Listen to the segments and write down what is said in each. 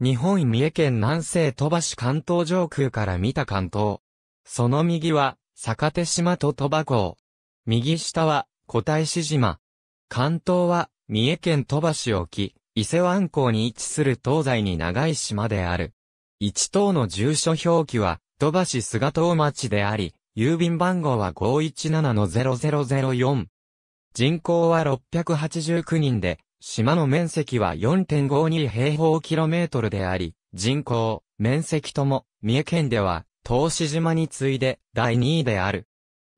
日本三重県南西鳥羽市関東上空から見た関東。その右は、坂手島と鳥羽港。右下は、小太子島。関東は、三重県鳥羽市沖、伊勢湾港に位置する東西に長い島である。一等の住所表記は、鳥羽市菅東町であり、郵便番号は517-0004。人口は689人で、島の面積は4.52平方キロメートルであり、人口、面積とも、三重県では、東志島に次いで第2位である。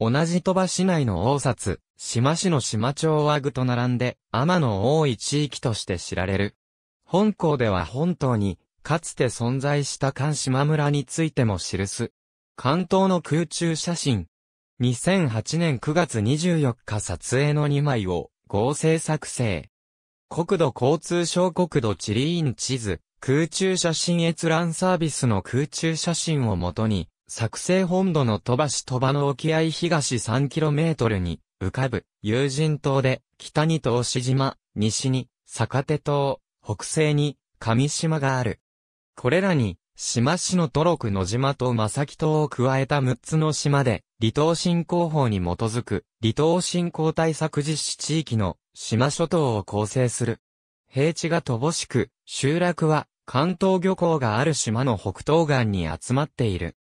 同じ鳥羽市内の大札、島市の島町和具と並んで、天の多い地域として知られる。本校では本島に、かつて存在した関島村についても記す。関東の空中写真。2008年9月24日撮影の2枚を合成作成。国土交通省国土地理院地図、空中写真閲覧サービスの空中写真をもとに、作成本土の鳥羽市鳥羽の沖合東 3km に浮かぶ有人島で北に東志島、西に坂手島、北西に上島がある。これらに島市のトロク野島と正木島を加えた6つの島で離島振興法に基づく離島振興対策実施地域の島諸島を構成する。平地が乏しく、集落は関東漁港がある島の北東岸に集まっている。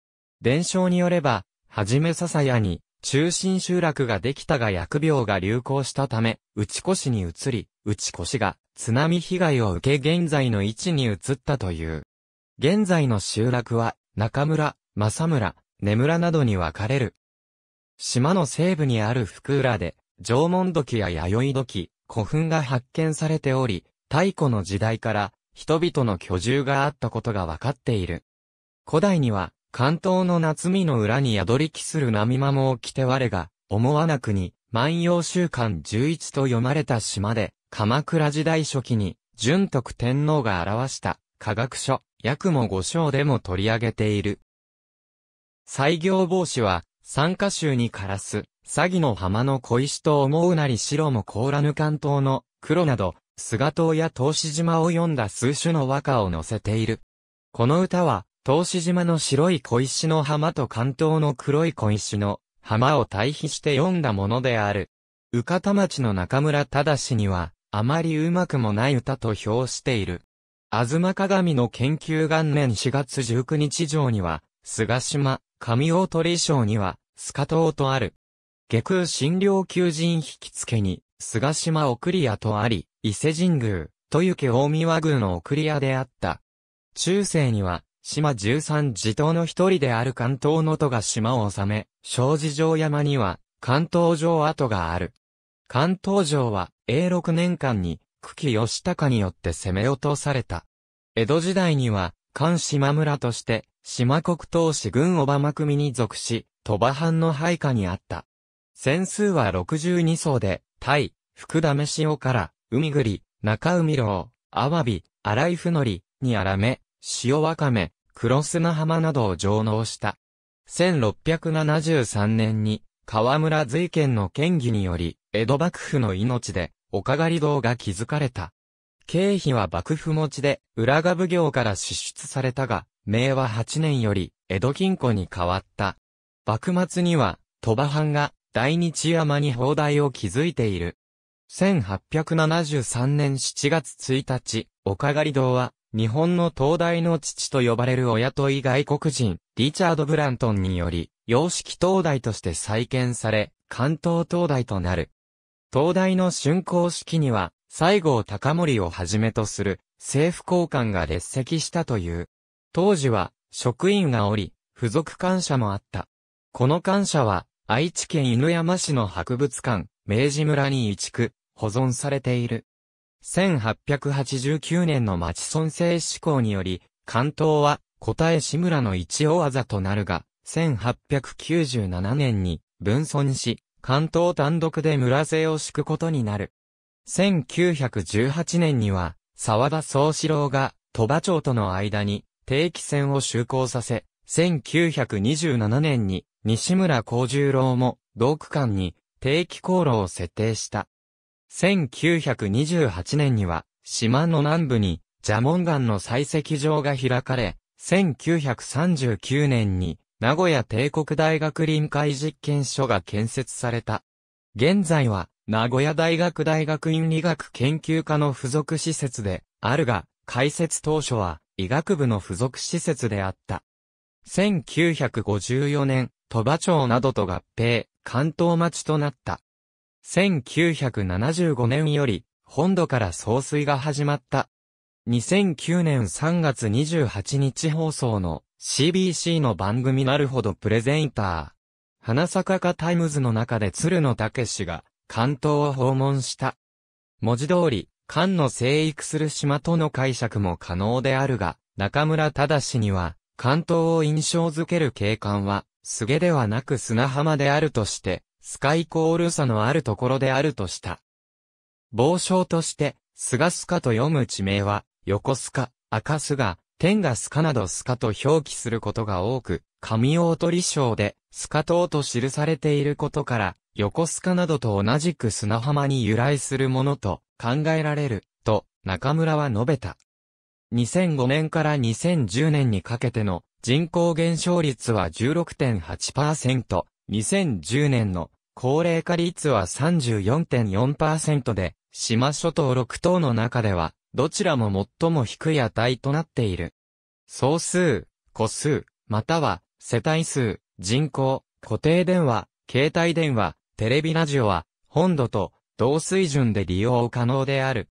伝承によれば、はじめ笹屋に中心集落ができたが疫病が流行したため、内越に移り、内越が津波被害を受け現在の位置に移ったという。現在の集落は、中村、正村、根村などに分かれる。島の西部にある福浦で、縄文土器や弥生土器、古墳が発見されており、太古の時代から人々の居住があったことが分かっている。古代には、関東の夏見の裏に宿り来する波間もを着て我が、思わなくに、万葉週間11と読まれた島で、鎌倉時代初期に、純徳天皇が表した科学書、約も五章でも取り上げている。災業防止は、参加州に枯らす、詐欺の浜の小石と思うなり白も凍らぬ関東の黒など、菅島や東志島を読んだ数種の和歌を載せている。この歌は、東志島の白い小石の浜と関東の黒い小石の浜を対比して読んだものである。宇方町の中村忠には、あまりうまくもない歌と評している。あずま鏡の研究元年4月19日上には、菅島、上大鳥省には、スカ島とある。下空診療求人引き付けに、菅島送り屋とあり、伊勢神宮、豊家大見和宮の送り屋であった。中世には、島十三地頭の一人である関東の都が島を治め、小寺城山には、関東城跡がある。関東城は、永禄年間に、久喜義高によって攻め落とされた。江戸時代には、関島村として、島国東市軍小浜組に属し、鳥羽藩の配下にあった。戦数は62層で、タイ、福田飯尾から、海栗、中海楼、アワビ、荒井ふのり、にあらめ、塩わかめ、黒砂浜などを上納した。1673年に、河村随県の権議により、江戸幕府の命で、岡狩堂が築かれた。経費は幕府持ちで、浦賀奉行から支出されたが、明和8年より、江戸金庫に変わった。幕末には、鳥羽藩が、大日山に砲台を築いている。1873年7月1日、岡狩堂は、日本の東大の父と呼ばれる親とい外国人、リチャード・ブラントンにより、洋式東大として再建され、関東東大となる。東大の竣工式には、西郷隆盛をはじめとする政府高官が列席したという。当時は職員がおり、付属官舎もあった。この官舎は愛知県犬山市の博物館、明治村に移築、保存されている。1889年の町村制施行により、関東は答え志村の一大技となるが、1897年に分村し、関東単独で村制を敷くことになる。1918年には、沢田宗志郎が、鳥羽町との間に、定期船を就航させ、1927年に、西村幸十郎も、同区間に、定期航路を設定した。1928年には、島の南部に、蛇紋岩の採石場が開かれ、1939年に名古屋帝国大学臨海実験所が建設された。現在は名古屋大学大学院理学研究科の付属施設であるが、開設当初は医学部の付属施設であった。1954年、鳥羽町などと合併、関東町となった。1975年より、本土から送水が始まった。2009年3月28日放送の CBC の番組なるほどプレゼンター。花坂かタイムズの中で鶴野武氏が関東を訪問した。文字通り、関の生育する島との解釈も可能であるが、中村忠には、関東を印象づける景観は、菅ではなく砂浜であるとして、スカイコール差のあるところであるとした。傍証として、菅スカと読む地名は、横須賀、赤須賀、天が須賀など須賀と表記することが多く、上大鳥省で、須賀島と記されていることから、横須賀などと同じく砂浜に由来するものと考えられる、と中村は述べた。2005年から2010年にかけての人口減少率は16.8%、2010年の高齢化率は34.4%で、島諸島6島の中ではどちらも最も低い値となっている。総数、個数、または世帯数、人口、固定電話、携帯電話、テレビラジオは本土と同水準で利用可能である。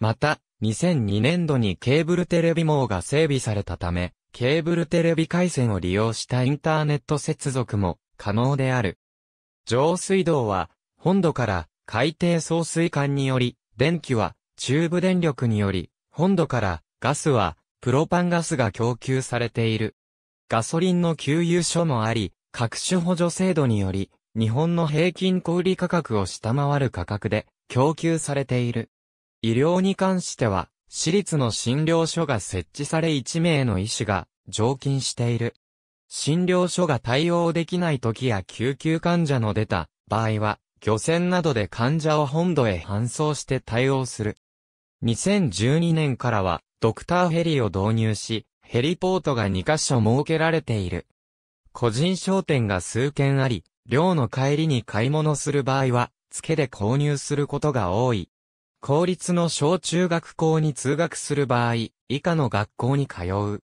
また、2002年度にケーブルテレビ網が整備されたため、ケーブルテレビ回線を利用したインターネット接続も可能である。上水道は本土から海底送水管により、電気は中部電力により、本土からガスはプロパンガスが供給されている。ガソリンの給油所もあり、各種補助制度により、日本の平均小売価格を下回る価格で供給されている。医療に関しては、私立の診療所が設置され1名の医師が常勤している。診療所が対応できない時や救急患者の出た場合は、漁船などで患者を本土へ搬送して対応する。2012年からは、ドクターヘリを導入し、ヘリポートが2カ所設けられている。個人商店が数軒あり、寮の帰りに買い物する場合は、付けで購入することが多い。公立の小中学校に通学する場合、以下の学校に通う。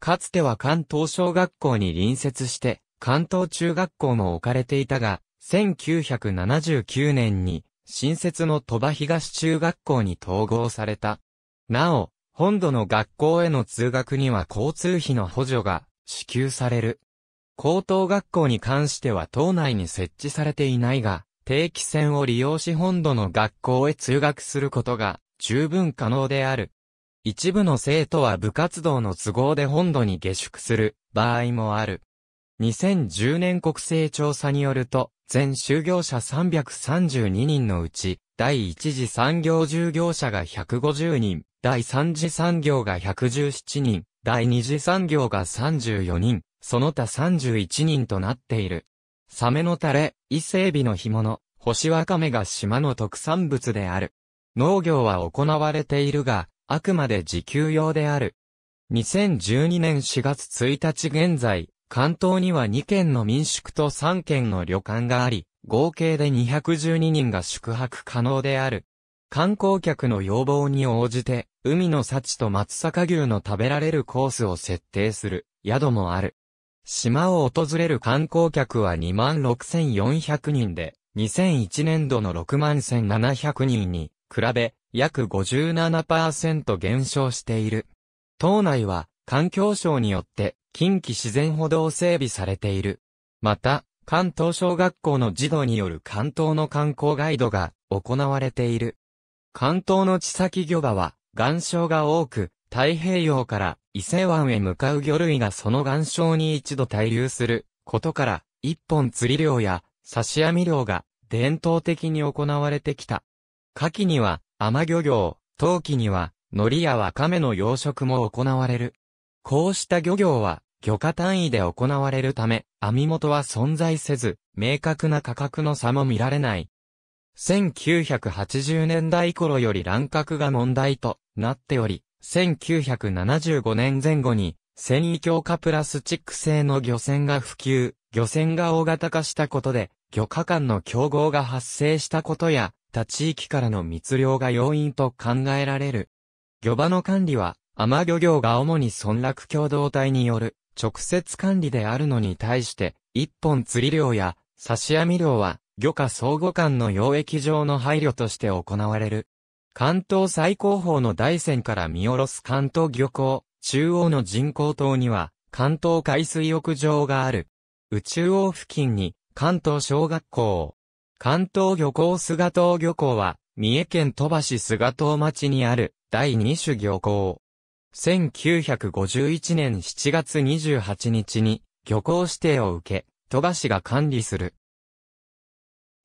かつては関東小学校に隣接して、関東中学校も置かれていたが、1979年に新設の鳥羽東中学校に統合された。なお、本土の学校への通学には交通費の補助が支給される。高等学校に関しては島内に設置されていないが、定期船を利用し本土の学校へ通学することが十分可能である。一部の生徒は部活動の都合で本土に下宿する場合もある。2010年国勢調査によると、全就業者332人のうち、第一次産業従業者が150人、第三次産業が117人、第二次産業が34人、その他31人となっている。サメのタレ、伊勢海老の干物、干しわかめが島の特産物である。農業は行われているが、あくまで自給用である。2012年4月1日現在、関東には2軒の民宿と3軒の旅館があり、合計で212人が宿泊可能である。観光客の要望に応じて、海の幸と松阪牛の食べられるコースを設定する宿もある。島を訪れる観光客は26,400人で、2001年度の61,700人に比べ、約57%減少している。島内は環境省によって近畿自然歩道整備されている。また、関東小学校の児童による関東の観光ガイドが行われている。関東の地先漁場は岩礁が多く、太平洋から伊勢湾へ向かう魚類がその岩礁に一度滞留することから、一本釣り漁や刺し網漁が伝統的に行われてきた。夏季には甘漁業、冬季には海苔やワカメの養殖も行われる。こうした漁業は漁価単位で行われるため、網元は存在せず、明確な価格の差も見られない。1980年代頃より乱獲が問題となっており、1975年前後に、繊維強化プラスチック製の漁船が普及、漁船が大型化したことで、漁家間の競合が発生したことや、他地域からの密漁が要因と考えられる。漁場の管理は、雨漁業が主に村落共同体による直接管理であるのに対して、一本釣り漁や刺し網漁は漁家相互間の溶液上の配慮として行われる。関東最高峰の大山から見下ろす関東漁港、中央の人工島には関東海水浴場がある。宇宙王付近に関東小学校。関東漁港菅島漁港は三重県鳥羽市菅島町にある第二種漁港。1951年7月28日に漁港指定を受け、鳥羽市が管理する。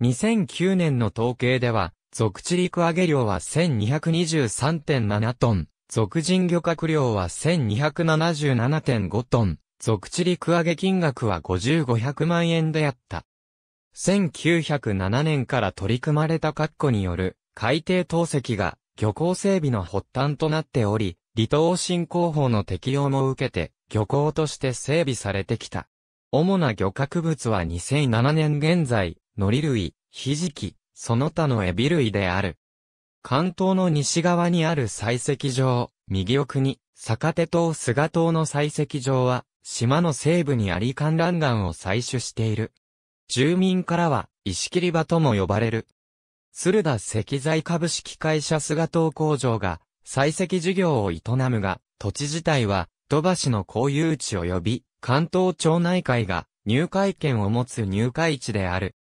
2009年の統計では、属地陸揚げ量は1223.7トン、属人漁獲量は1277.5トン、属地陸揚げ金額は5500万円であった。1907年から取り組まれた括弧による海底透析が漁港整備の発端となっており、離島振興法の適用も受けて漁港として整備されてきた。主な漁獲物は2007年現在、海苔類、ひじき、その他のエビ類である。関東の西側にある採石場、右奥に、坂手島菅島の採石場は、島の西部にあり観覧岩を採取している。住民からは、石切り場とも呼ばれる。鶴田石材株式会社菅島工場が、採石事業を営むが、土地自体は、土橋の公有地及び、関東町内会が、入会権を持つ入会地である。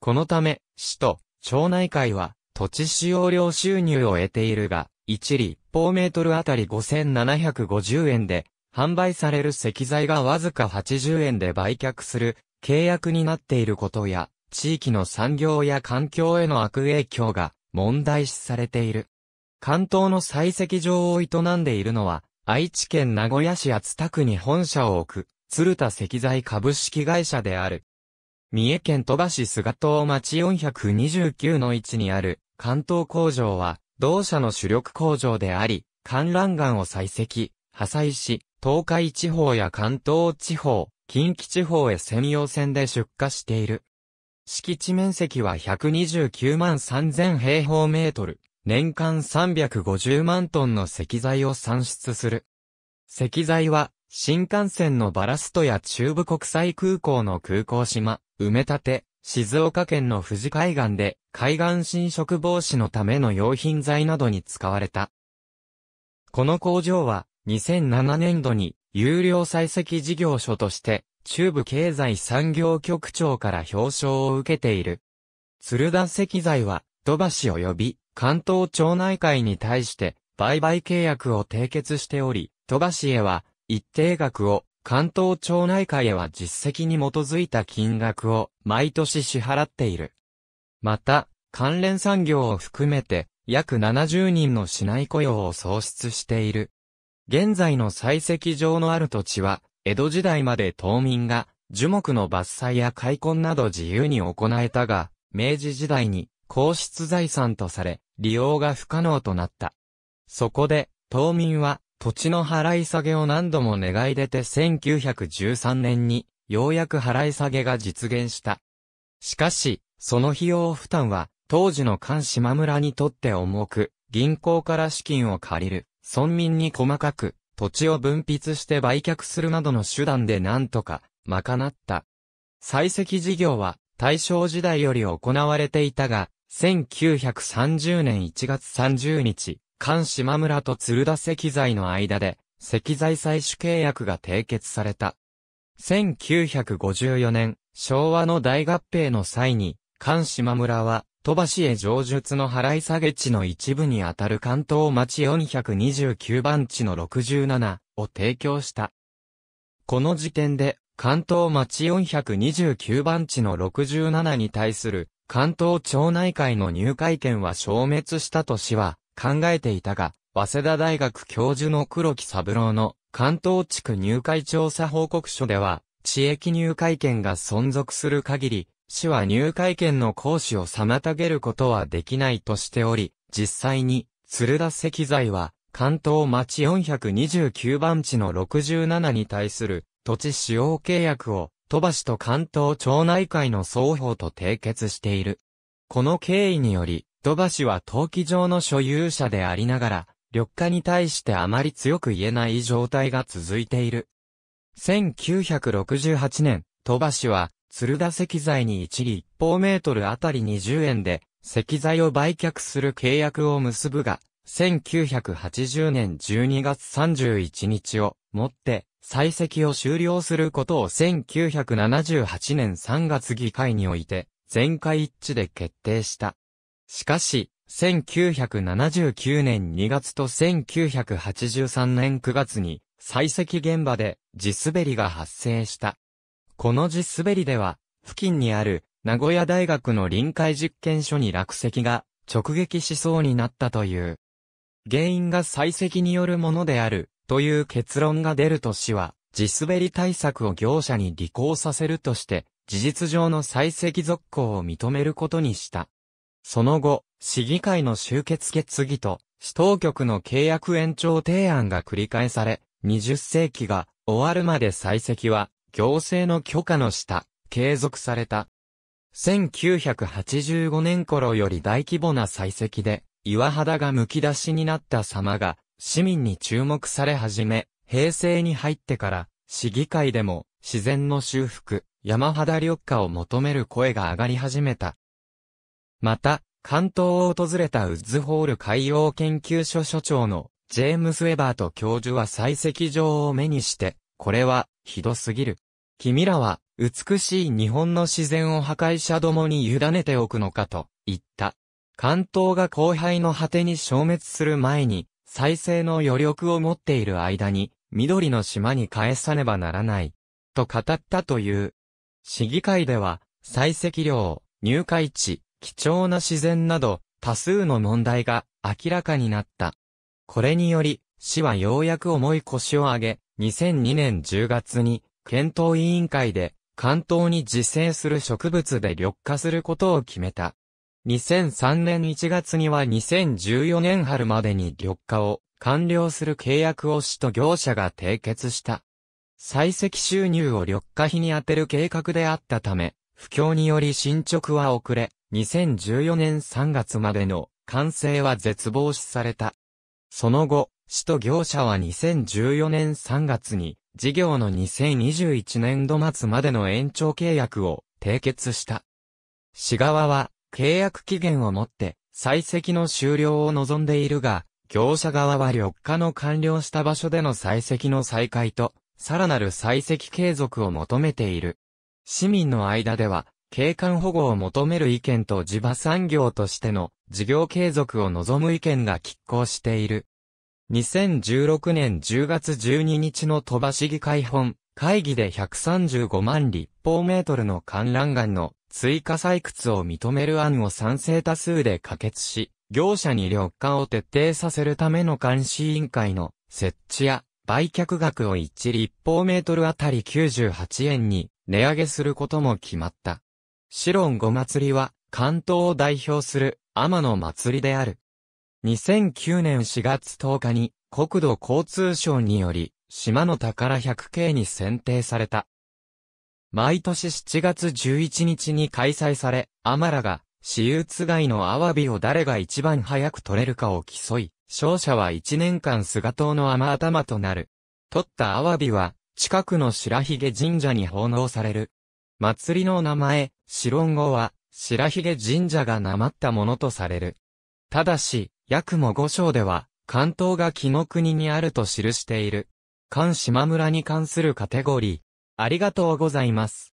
このため、市と町内会は土地使用料収入を得ているが、1立方メートルあたり5750円で、販売される石材がわずか80円で売却する契約になっていることや、地域の産業や環境への悪影響が問題視されている。関東の採石場を営んでいるのは、愛知県名古屋市厚田区に本社を置く、鶴田石材株式会社である。三重県鳥羽市菅島町429の位置にある関東工場は、同社の主力工場であり、観覧岩を採石、破砕し、東海地方や関東地方、近畿地方へ専用線で出荷している。敷地面積は129万3000平方メートル、年間350万トンの石材を産出する。石材は新幹線のバラストや中部国際空港の空港島、埋め立て、静岡県の富士海岸で海岸侵食防止のための用品材などに使われた。この工場は2007年度に有料採石事業所として中部経済産業局長から表彰を受けている。鶴田石材は土橋及び関東町内会に対して売買契約を締結しており、戸橋へは一定額を、関東町内会へは実績に基づいた金額を毎年支払っている。また、関連産業を含めて約70人の市内雇用を創出している。現在の採石場のある土地は、江戸時代まで島民が樹木の伐採や開墾など自由に行えたが、明治時代に皇室財産とされ、利用が不可能となった。そこで、島民は土地の払い下げを何度も願い出て1913年に、ようやく払い下げが実現した。しかし、その費用負担は、当時の関島村にとって重く、銀行から資金を借りる、村民に細かく、土地を分筆して売却するなどの手段で何とか、賄った。採石事業は、大正時代より行われていたが、1930年1月30日、関島村と鶴田石材の間で、石材採取契約が締結された。1954年、昭和の大合併の際に、関島村は、鳥羽市へ上述の払い下げ地の一部にあたる関東町429番地の67を提供した。この時点で、関東町429番地の67に対する関東町内会の入会権は消滅したと市は考えていたが、早稲田大学教授の黒木三郎の関東地区入会調査報告書では、地域入会権が存続する限り、市は入会権の行使を妨げることはできない。としており、実際に、鶴田石材は、関東町429番地の67に対する土地使用契約を、鳥羽市と関東町内会の双方と締結している。この経緯により、鳥羽市は登記上の所有者でありながら、緑化に対してあまり強く言えない状態が続いている。1968年、鳥羽市は、鶴田石材に1立方メートルあたり20円で、石材を売却する契約を結ぶが、1980年12月31日をもって、採石を終了することを1978年3月議会において、全会一致で決定した。しかし、1979年2月と1983年9月に、採石現場で地滑りが発生した。この地滑りでは、付近にある名古屋大学の臨海実験所に落石が直撃しそうになったという。原因が採石によるものであるという結論が出ると市は、地滑り対策を業者に履行させるとして、事実上の採石続行を認めることにした。その後、市議会の終結決議と、市当局の契約延長提案が繰り返され、20世紀が終わるまで採石は、行政の許可の下、継続された。1985年頃より大規模な採石で、岩肌が剥き出しになった様が、市民に注目され始め、平成に入ってから、市議会でも、自然の修復、山肌緑化を求める声が上がり始めた。また、関東を訪れたウッズホール海洋研究所所長のジェームス・ウェバート教授は採石場を目にして、これは、ひどすぎる。君らは、美しい日本の自然を破壊者どもに委ねておくのかと、言った。関東が荒廃の果てに消滅する前に、再生の余力を持っている間に、緑の島に返さねばならない。と語ったという。市議会では、採石量、入会地、貴重な自然など、多数の問題が明らかになった。これにより、市はようやく重い腰を上げ、2002年10月に、検討委員会で、関東に自生する植物で緑化することを決めた。2003年1月には2014年春までに緑化を完了する契約を市と業者が締結した。採石収入を緑化費に充てる計画であったため、不況により進捗は遅れ、2014年3月までの完成は絶望視された。その後、市と業者は2014年3月に事業の2021年度末までの延長契約を締結した。市側は契約期限をもって採石の終了を望んでいるが、業者側は緑化の完了した場所での採石の再開と、さらなる採石継続を求めている。市民の間では、景観保護を求める意見と地場産業としての事業継続を望む意見が拮抗している。2016年10月12日の鳥羽市議会本会議で135万立方メートルの観覧岩の追加採掘を認める案を賛成多数で可決し、業者に緑化を徹底させるための監視委員会の設置や売却額を1立方メートルあたり98円に値上げすることも決まった。シロンゴ祭りは、関東を代表する天の祭りである。2009年4月10日に、国土交通省により、島の宝百景に選定された。毎年7月11日に開催され、アマラが、私有つがいのアワビを誰が一番早く取れるかを競い、勝者は1年間菅島の甘頭となる。取ったアワビは、近くの白髭神社に奉納される。祭りの名前、白ん語は、白髭神社がなまったものとされる。ただし、八雲五章では、関東が木の国にあると記している。関島村に関するカテゴリー。ありがとうございます。